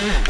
Mm-hmm.